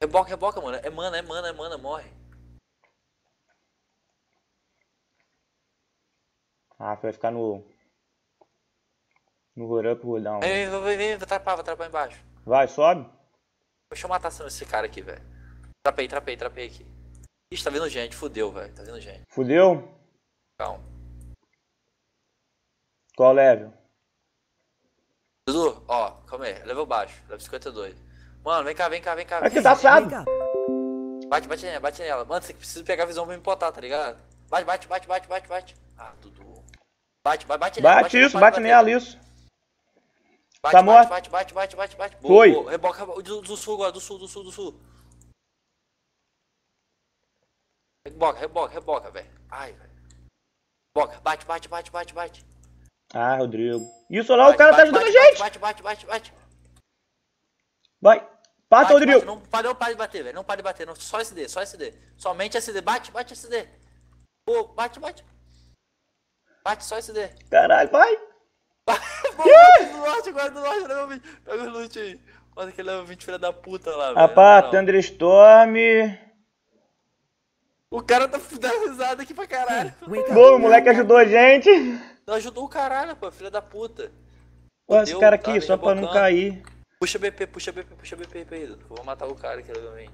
Reboca, reboca, mano. É mana, é mana, é mana, morre. Ah, vai ficar no. No roll up, roll down. Vem, vem, vem, vem, vai trapar, vai trapar embaixo. Vai, sobe. Deixa eu matar esse cara aqui, velho. Trapei, trapei, trapei aqui. Ixi, tá vindo gente, fudeu, velho. Tá vindo gente. Fudeu? Calma. Qual level? Dudu, ó, calma aí. Level baixo, level 52. Mano, vem cá, vem cá, vem cá. Aqui tá cá. assado. Bate, bate nela, bate nela. Mano, você precisa pegar a visão pra me botar, tá ligado? Bate, bate, bate, bate, bate, bate. Ah, Dudu. Bate, bate, bate nela. Bate isso, bate nela, isso. Bate, Tá bate, morto. bate, bate, bate, bate, bate. Boa, Foi. boa. Reboca, reboca. Do, do sul agora, do sul, do sul, do sul. Reboca, reboca, reboca, velho. Ai, velho. Reboca, bate, bate, bate, bate, bate. Ah, Rodrigo. Isso lá, o Bate, cara tá bate, ajudando a bate, gente. Bate, bate, bate, bate. Vai. Bate, Rodrigo. Não não para de bater, velho. Não para de bater. Não, só SD, só SD. Somente SD. Bate, bate SD. Pô, bate, bate. Bate só SD. Caralho, vai. Bate do norte, agora do norte, level 20. Pega o loot aí. Olha que level 20, filha da puta lá, velho. Rapaz. Thunderstorm. O cara tá dando risada aqui pra caralho. Boa, o moleque ajudou a gente. Não ajudou o caralho, pô, filha da puta. Olha esse cara tá aqui, me só pra não cair. Puxa BP, puxa BP, puxa BP, Pedro. Vou matar o cara que ele também.